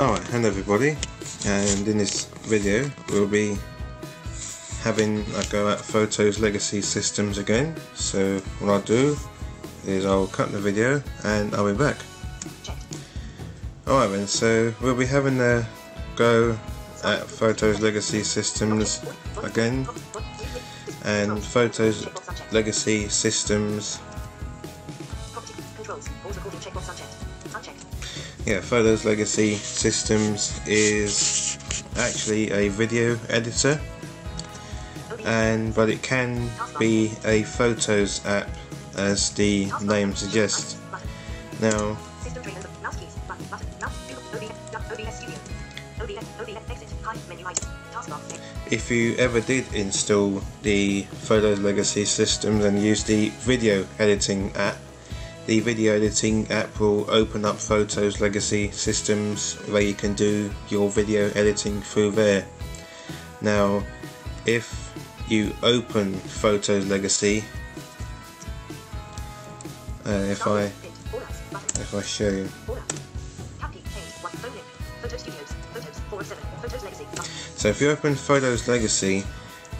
Alright, hello everybody, and in this video we'll be having a go at Photos Legacy Systems again. So what I'll do is I'll cut the video and I'll be back. Alright then, so we'll be having a go at Photos Legacy Systems again, and Photos Legacy Systems yeah, Photos Legacy Systems is actually a video editor and but it can be a photos app as the name suggests. Now if you ever did install the Photos Legacy Systems and use the video editing app the video editing app will open up Photos Legacy systems where you can do your video editing through there. Now, if you open Photos Legacy, uh, if I if I show you. So if you open Photos Legacy,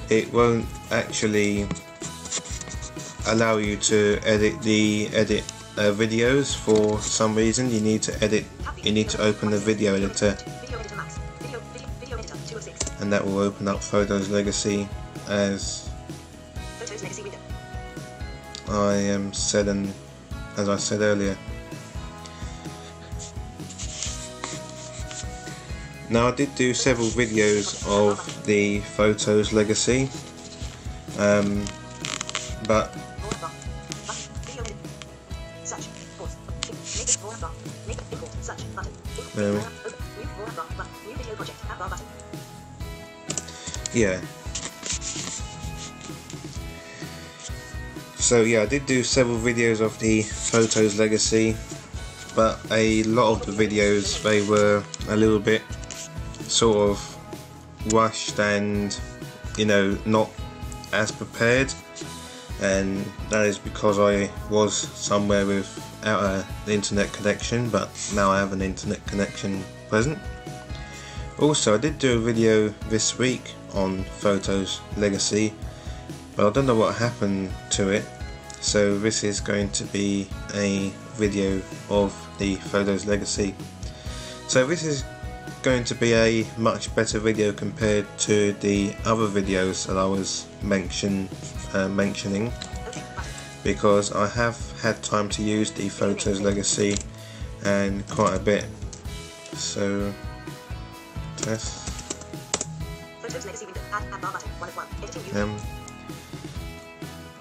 it won't actually allow you to edit the edit uh, videos for some reason. You need to edit you need to open the video editor. And that will open up Photos Legacy as I am said and as I said earlier. Now I did do several videos of the Photos Legacy um, but Yeah. So yeah, I did do several videos of the Photos Legacy, but a lot of the videos they were a little bit sort of rushed and you know not as prepared and that is because I was somewhere without the internet connection but now I have an internet connection present. Also I did do a video this week on Photos Legacy but I don't know what happened to it so this is going to be a video of the Photos Legacy. So this is going to be a much better video compared to the other videos that I was mention, uh, mentioning because I have had time to use the Photos Legacy and quite a bit. So test um,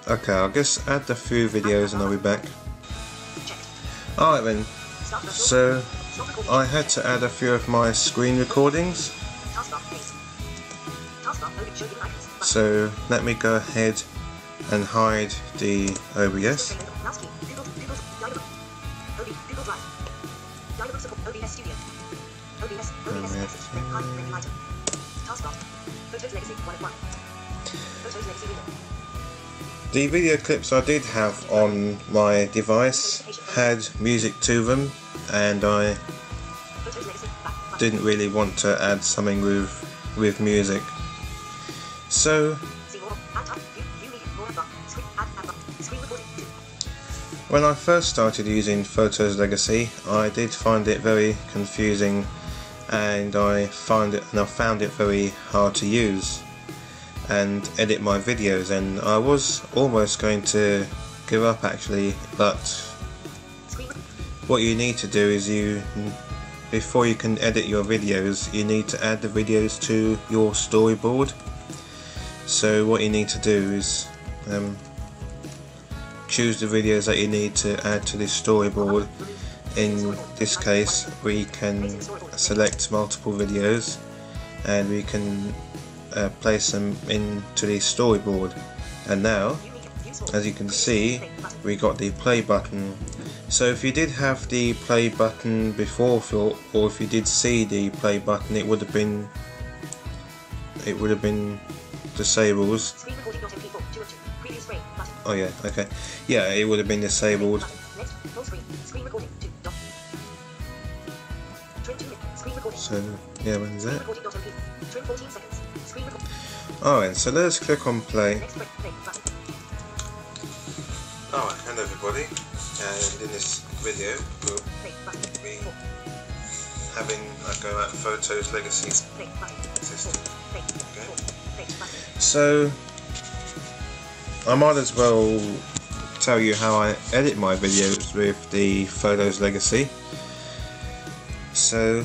okay I'll just add a few videos and I'll be back. Alright then. So I had to add a few of my screen recordings. So let me go ahead and hide the OBS The video clips I did have on my device had music to them and I didn't really want to add something with with music. So when I first started using Photos Legacy I did find it very confusing and I find it and I found it very hard to use and edit my videos. And I was almost going to give up actually but what you need to do is you before you can edit your videos you need to add the videos to your storyboard. So what you need to do is um, choose the videos that you need to add to this storyboard. In this case we can select multiple videos and we can uh, place them into the storyboard. And now as you can see we got the play button. So if you did have the play button before or if you did see the play button it would have been it would have been disabled oh yeah okay yeah it would have been disabled So yeah, when is that? Trim 14 seconds. Screen record. Alright, so let's click on play. Next play. Play. Alright, hello everybody, and in this video we'll be having a go at Photos Legacy system. Play. Four. Play button. So I might as well tell you how I edit my videos with the Photos Legacy. So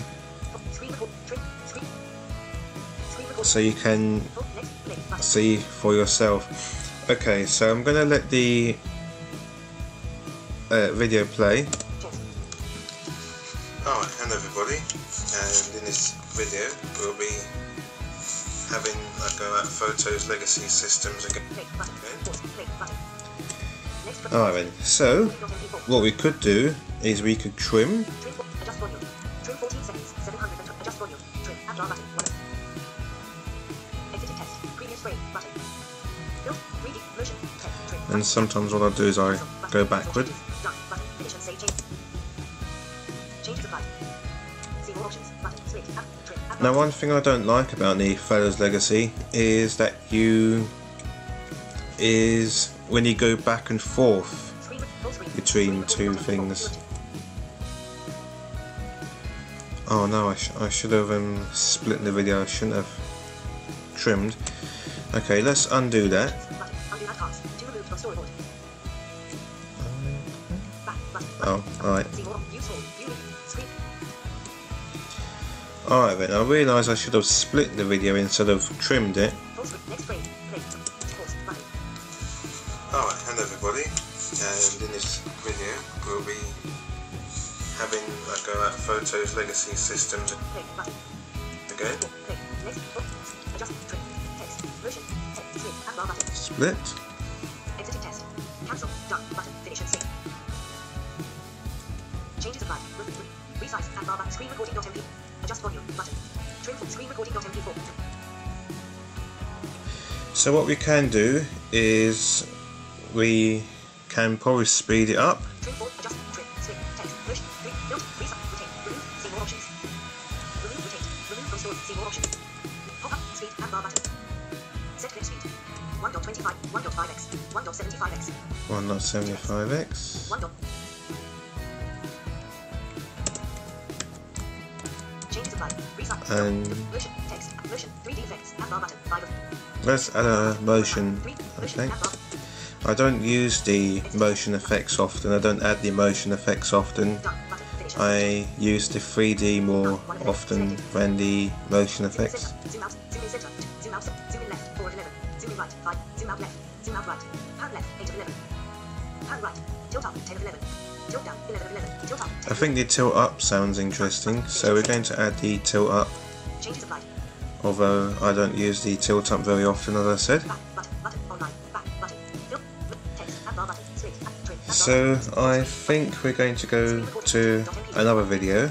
so you can see for yourself. Okay, so I'm gonna let the uh, video play. Alright, hello everybody, and in this video we'll be having a go at Photos Legacy Systems again. Okay. Pause. Play button. Next play. Alright then, so what we could do is we could trim Trim. four. Adjust volume. Trim 14 seconds. 700. and- Adjust volume. Trim. Add bar button. One. Exited test. Previous frame button. Build. 3D. Motion. Test. Trim. and sometimes what I do is I go backward. Now one thing I don't like about the Photos Legacy is that you is when you go back and forth between two things. Oh no, I, sh I should have um, split the video, I shouldn't have trimmed. Okay, let's undo that. Button. Undo Alright then, I realised I should have split the video instead of trimmed it. Full screen. Next frame. Play. Pause. Button. Alright, hello everybody, um, and in this video we'll be having a go at Photos Legacy System Play. Button. again. Next. Four. Adjust. Trim. Text. Split. Add bar button. Split. Exited test. Cancel. Done. Button. Finish and save. Changes applied. Re- re- Resize. Add bar button. Screen recording.mp. Adjust volume. Button. Trim from screen recording.mp4. So what we can do is we can probably speed it up. Trim forward. Adjust. Trim. Split. Text. Motion. Re- Build. Resize. Of let's add a motion. Okay. I don't use the motion effects often, I don't add the motion effects often. Done. Button. Finish. I use the 3D more often than the motion effects. Center. Zoom out. Zoom in center. Zoom out. Zoom in left. 4 of 11. Zoom in right. 5. Zoom out left. Zoom out right. Pan left. 8 of 11. Pan right. Tilt up. 10 of 11. Tilt down. 11 of 11. Tilt up. 10 I think the tilt up sounds interesting, so we're going to add the tilt up, although I don't use the tilt up very often as I said. So. I think we're going to go to another video.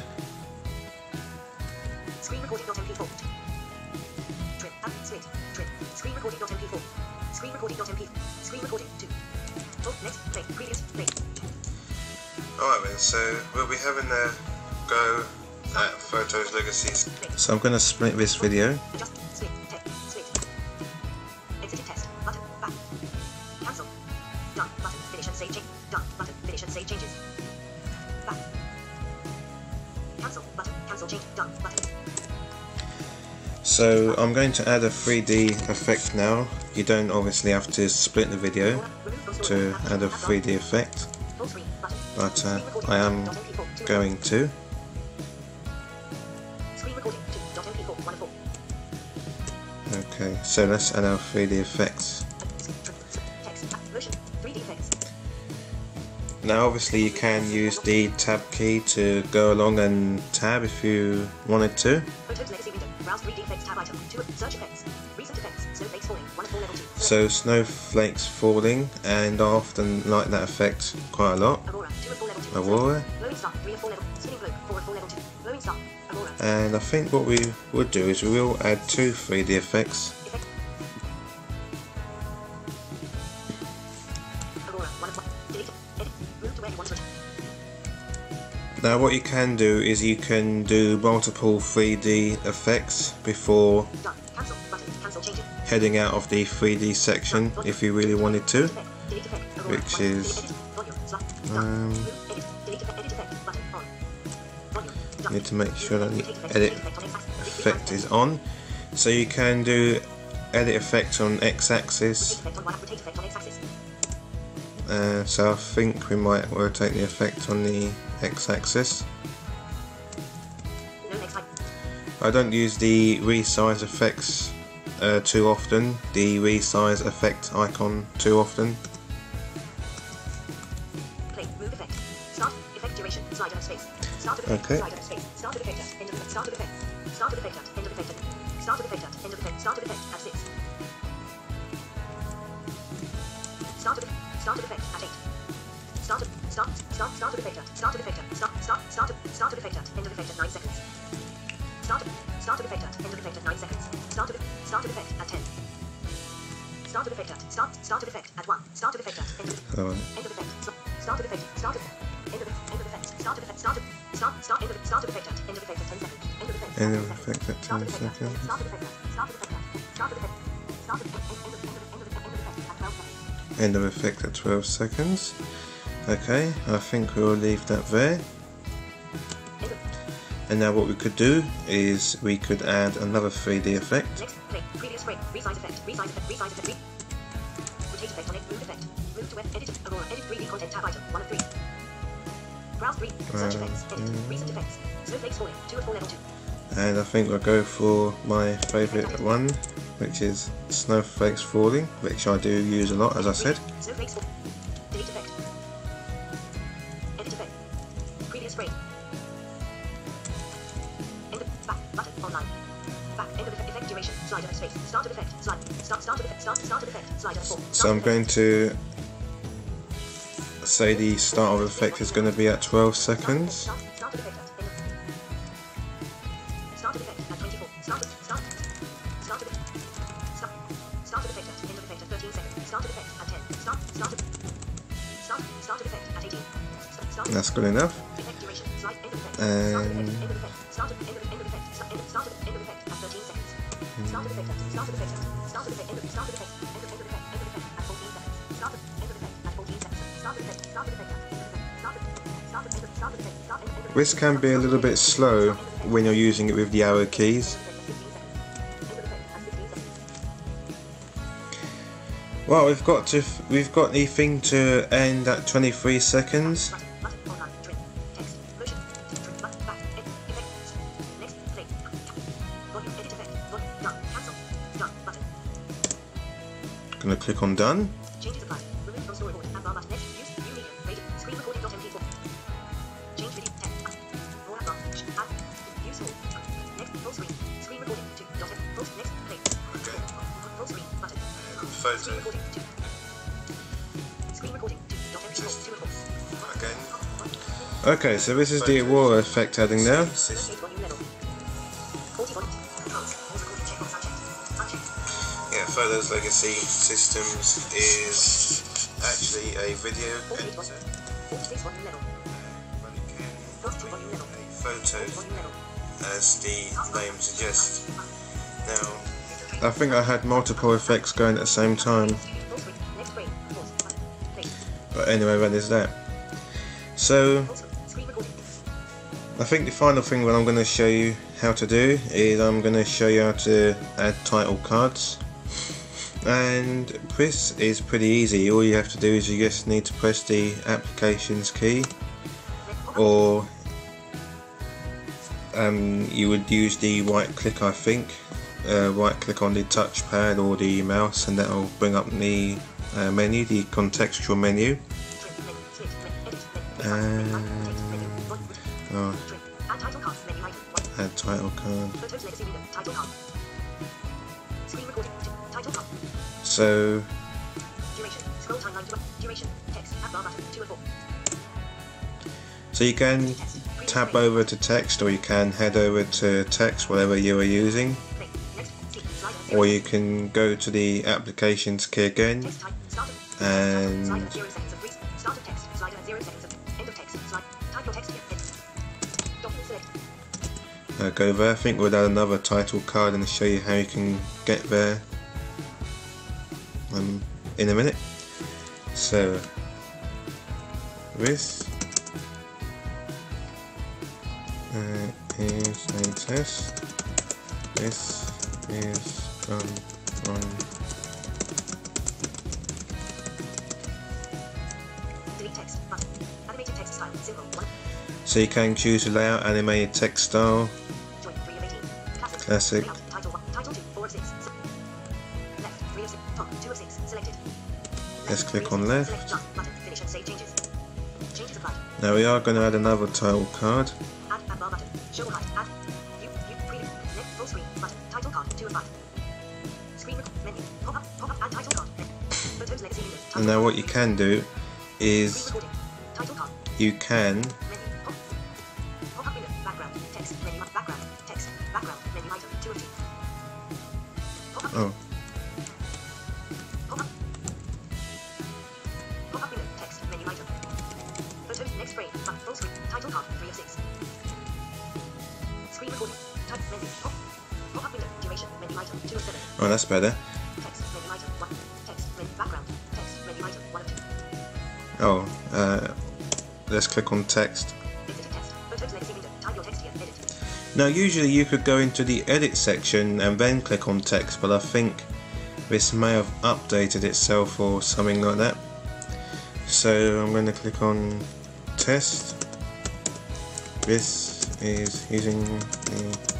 Back. Cancel. Button. Cancel change. Done. Button. So I'm going to add a 3D effect now. You don't obviously have to split the video to Add- a 3D effect, but uh, I am Dot MP4. Two. going to. So let's add our 3D effects. Text. Motion. 3D effects. Now obviously you can use the tab key to go along and tab if you wanted to. Photos legacy window. Browse 3D effects tab item. Two. Search effects. Recent effects. Snowflakes falling. One of four level two. So snowflakes falling and I often like that effect quite a lot. Aurora. And I think what we would do is we will add two 3D effects. Now what you can do is you can do multiple 3D effects before heading out of the 3D section if you really wanted to. Which is, um. Need to make sure that the edit effect is on. So you can do edit effect on X-axis. Uh, so I think we might rotate the effect on the x-axis. No next slide. I don't use the resize effects uh, too often, the resize effect icon too often. Play. Move effect. Start. Effect duration. Slider space. Start of effect. Okay. Space. Start of effect end of effect. Start of effect. Start of effect end of effect. Start of effect end of effect. Start of effect at six. Start of start of effect at eight. Start start start of effect start of effect at start start start of start of effect end of effect nine seconds. Start of start of effect end of effect nine seconds. Start of start of effect at ten. Start of effect start start of effect at one. Start of effect end of So, End of effect. Start, start of effect. Start of end of end of effect. Start of effect. Start of start start end of start of effect at end of effect at 10 seconds. End of effect. end of effect at Start 10 of effect. seconds. Start of effect. Start of effect. Start of effect. Start of effect. End of effect at 12 seconds. End of effect at 12 seconds. Okay, I think we'll leave that there. And now what we could do is we could add another 3D effect. next play. Previous frame. Resize effect. Resize effect. Resize effect. Re- rotate effect on it. Move effect. Move to web. Edit. Aurora. Edit 3D content tab item. One of three. Browse three. Search effects. Edit. Recent effects. Snowflakes falling. Two of four level two. And I think I'll go for my favourite one, which is Snowflakes Falling, which I do use a lot, as I said. Snowflakes fall. Delete effect. Frame. End of back button online. Back end of effect, effect duration. Slider space. Start of effect. Slide. Start start of effect. Start start of effect. Slider four. So I'm going to say the start of effect is going to be at 12 seconds. Start start of effect at end of Start of effect at 24. Start of start start of start start of effect at end of effect at 13 seconds. Start of effect at 10. Start start of start start of effect at 18. Start start That's good enough. And- Start of effect. End of effect. Start of end of end of effect. Start end of start of end of effect at 13 seconds. Start of effect. at- Start of effect. at- Start of effect. End of start of effect. End of end of effect. End of effect at 14 seconds. Start of end of effect at 14 seconds. Start of effect. Start of effect at end of effect. Start of start of end of start of effect. Start end end of This can be a little bit slow when you're using it with the arrow keys. Well, we've got to we've got the thing to end at 23 seconds. Four. Again. Okay, so this is the Aurora effect adding now. Locate volume level. 40 volume. Controls. Pause recording. Check. Box unchecked. Unchecked. Yeah, Photos Legacy Is actually a video 48 volume. 46 volume level. but it can 42 a photo as the name suggests. Now, I think I had multiple effects going at the same time, but anyway, that is that. So. I think the final thing that I'm going to show you how to do is I'm going to show you how to add title cards. And this is pretty easy. All you have to do is you just need to press the applications key or um, you would use the right click I think uh, right click on the touchpad or the mouse and that will bring up the uh, menu the contextual menu. Volume. oh, Add title card. Four. so you can tab over to text or you can head over to text whatever you are using or you can go to the applications key again. And- uh, go there. I think we'll add another title card and show you how you can get there um, in a minute. So this uh, is a test. This is done on Delete text. Button. Animated text style. Symbol. 1. so you can choose the layout, animated text style, Join 3 of 18. Classic. Changes. Changes applied. Now we are going to add another title card. And now what you can do is you View. 1 of 2. Oh, uh, let's click on text. Now usually you could go into the edit section and then click on text, but I think this may have updated itself or something like that. So I'm going to click on test. This is using the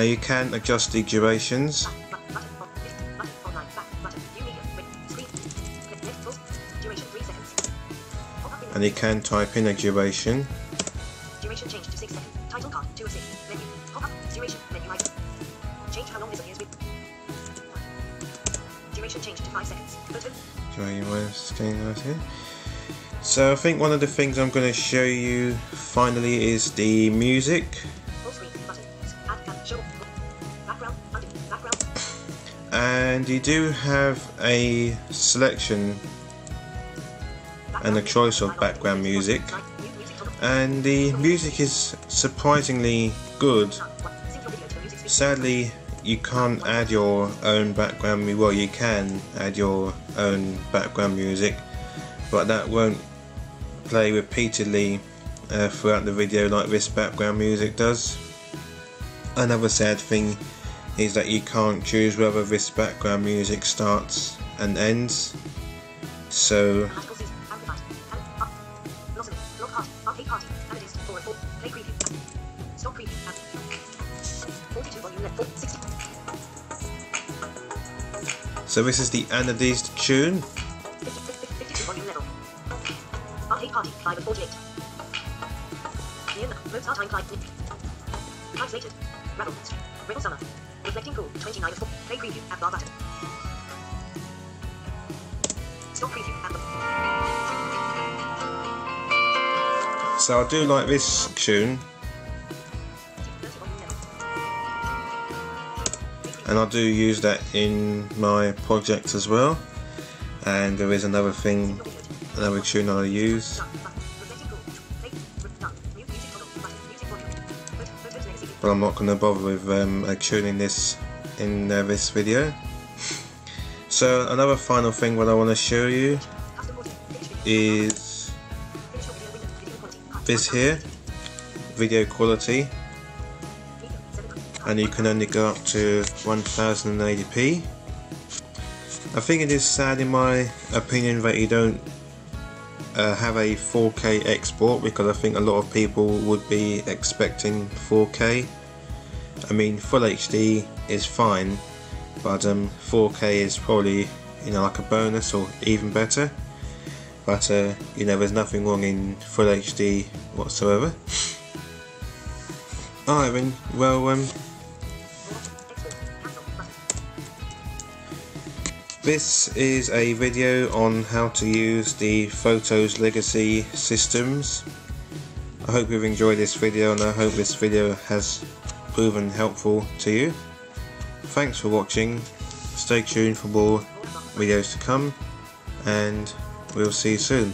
Now you can adjust the durations. Back. Button. On. List. Button. Online. Back. Button. View media. Wait. Screen. Click. Next. Full. Duration. 3 seconds. Pop up window. and you can type in a duration Duration changed to 6 seconds. Title card 2 of 6. Menu. Pop up. Duration. Menu item. Change how long this appears with. Duration changed to 5 seconds. Photo. show you my screen right here so I think one of the things I'm going to show you finally is the music and you do have a selection and a choice of background music. And the music is surprisingly good. Sadly you can't add your own background well you can add your own background music but that won't play repeatedly uh, throughout the video like this background music does. Another sad thing is that you can't choose whether this background music starts and ends so Stop preview. 42 volume left. 60. so this is the anodized tune 52 volume level. Arcade party, 5 of 48. Near Mozart time Translated. Summer. Reflecting cool, 29 of 4. Play preview bar button. Stop preview so I do like this tune 30 volume level. and I do use that in my project as well and there is another thing another tune I use but I'm not going to bother with um, uh, tuning this in uh, this video so another final thing what I want to show you is this here video quality and you can only go up to 1080p. I think it is sad in my opinion that you don't uh, have a 4K export because I think a lot of people would be expecting 4K. I mean full HD is fine but um, 4K is probably you know like a bonus or even better but uh, you know there's nothing wrong in full HD whatsoever. Alright then, well um, This is a video on how to use the Photos Legacy systems. I hope you've enjoyed this video and I hope this video has proven helpful to you. Thanks for watching. Stay tuned for more videos to come. and we'll see you soon.